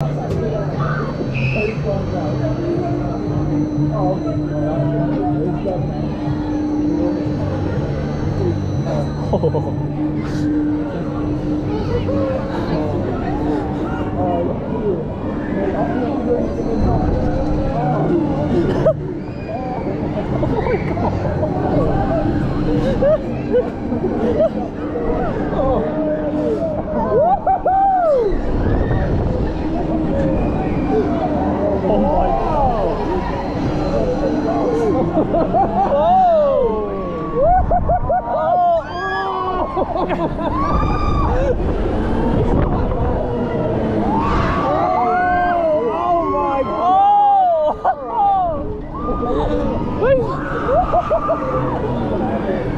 北角酒，Oh! Oh! oh! My god! Oh!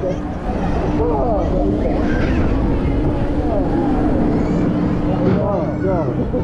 Oh, God.